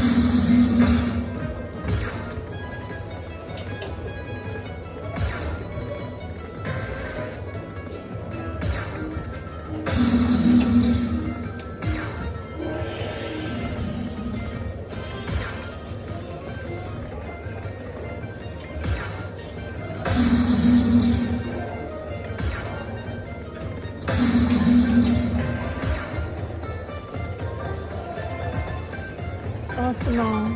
you 哦是吗？